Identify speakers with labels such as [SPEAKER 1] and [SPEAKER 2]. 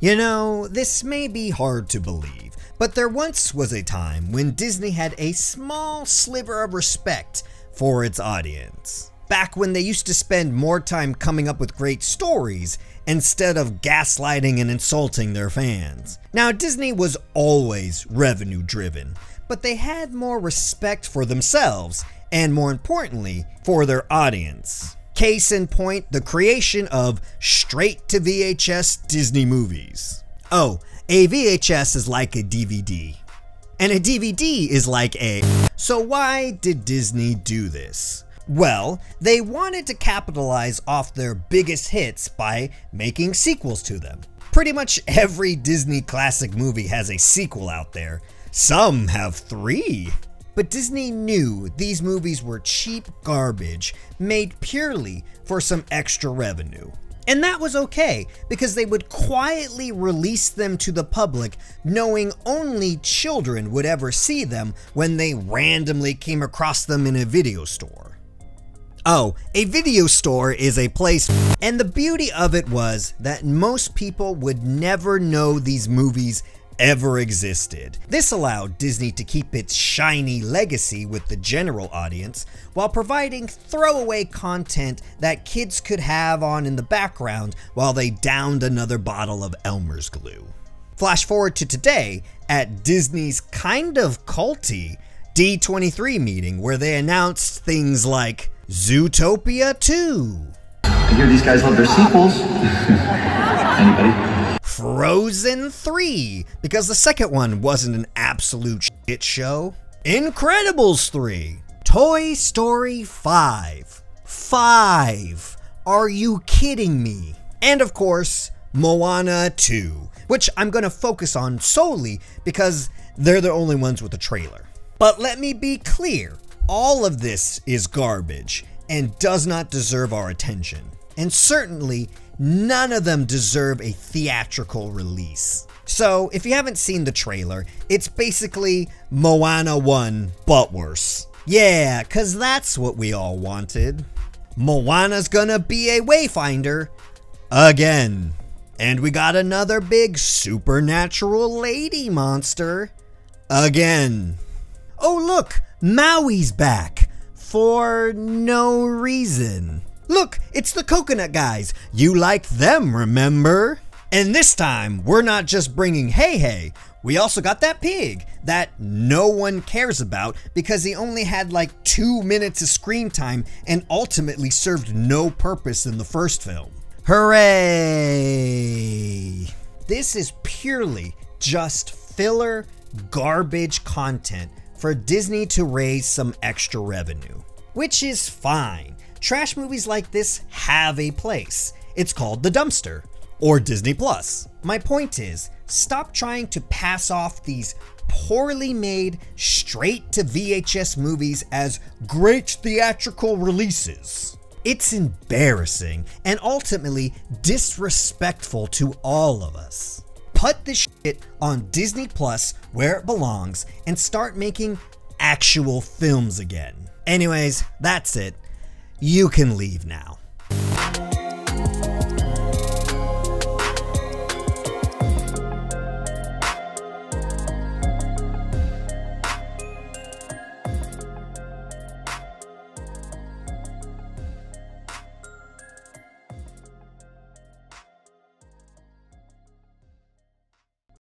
[SPEAKER 1] You know, this may be hard to believe, but there once was a time when Disney had a small sliver of respect for its audience. Back when they used to spend more time coming up with great stories instead of gaslighting and insulting their fans. Now, Disney was always revenue driven, but they had more respect for themselves and, more importantly, for their audience. Case in point, the creation of straight to VHS Disney movies. Oh, a VHS is like a DVD. And a DVD is like a. So, why did Disney do this? Well, they wanted to capitalize off their biggest hits by making sequels to them. Pretty much every Disney classic movie has a sequel out there. Some have three. But Disney knew these movies were cheap garbage made purely for some extra revenue. And that was okay, because they would quietly release them to the public, knowing only children would ever see them when they randomly came across them in a video store. Oh, a video store is a place, and the beauty of it was that most people would never know these movies ever existed. This allowed Disney to keep its shiny legacy with the general audience while providing throwaway content that kids could have on in the background while they downed another bottle of Elmer's glue. Flash forward to today at Disney's kind of culty D23 meeting where they announced things like Zootopia 2.
[SPEAKER 2] I hear these guys love their sequels. Anybody?
[SPEAKER 1] Frozen 3, because the second one wasn't an absolute shit show. Incredibles 3. Toy Story 5. 5. Are you kidding me? And of course, Moana 2, which I'm going to focus on solely because they're the only ones with a trailer. But let me be clear all of this is garbage and does not deserve our attention. And certainly, none of them deserve a theatrical release. So, if you haven't seen the trailer, it's basically Moana 1, but worse. Yeah, cause that's what we all wanted. Moana's gonna be a Wayfinder again. And we got another big supernatural lady monster again. Oh, look, Maui's back for no reason. Look, it's the coconut guys. You like them, remember? And this time, we're not just bringing Heihei, we also got that pig that no one cares about because he only had like two minutes of screen time and ultimately served no purpose in the first film. Hooray! This is purely just filler, garbage content for Disney to raise some extra revenue, which is fine trash movies like this have a place. It's called the dumpster or Disney Plus. My point is, stop trying to pass off these poorly made, straight to VHS movies as great theatrical releases. It's embarrassing and ultimately disrespectful to all of us. Put this shit on Disney Plus where it belongs and start making actual films again. Anyways, that's it. You can leave now.